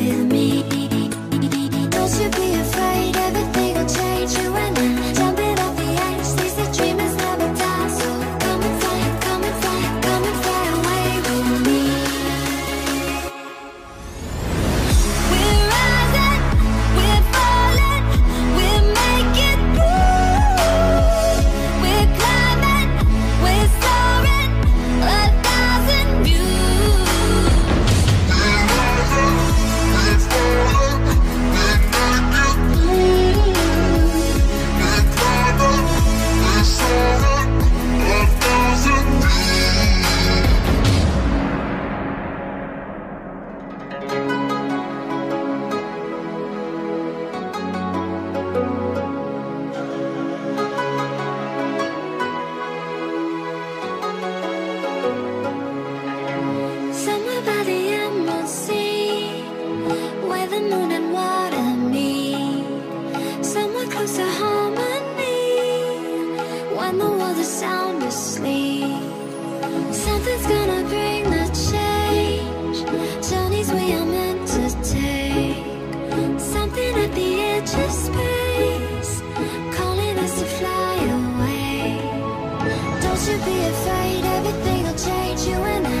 running and the sound asleep. Something's gonna bring the change. Journeys we are meant to take. Something at the edge of space, calling us to fly away. Don't you be afraid, everything'll change you and I.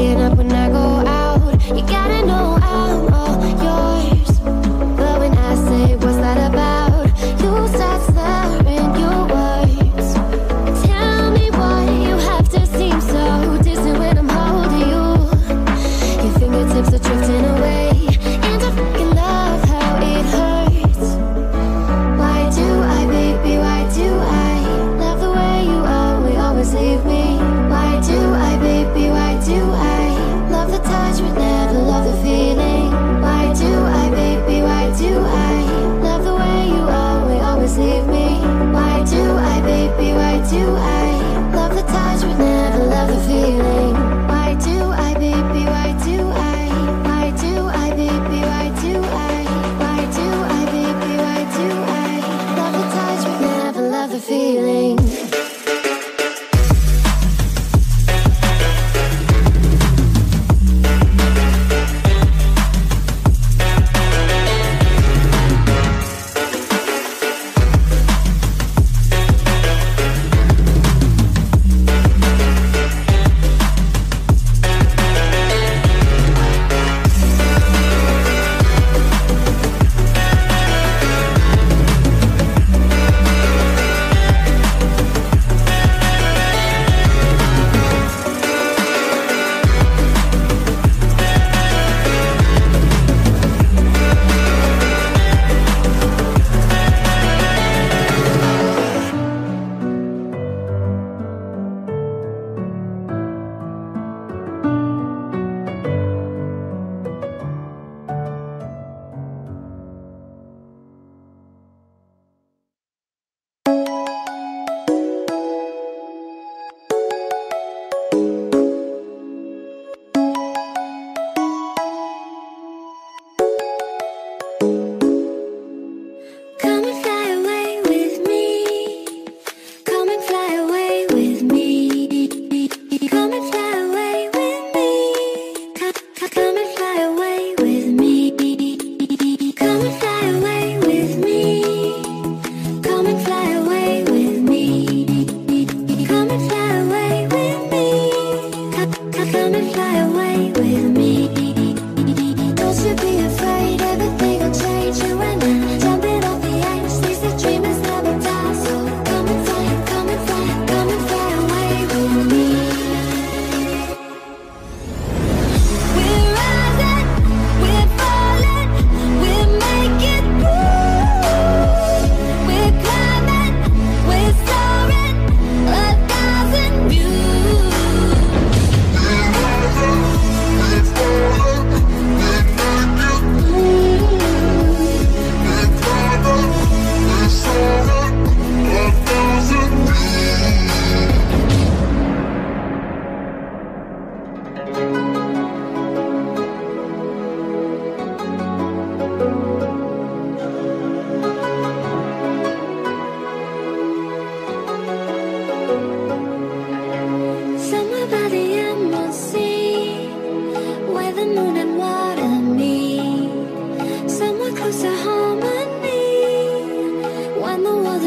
in a ties with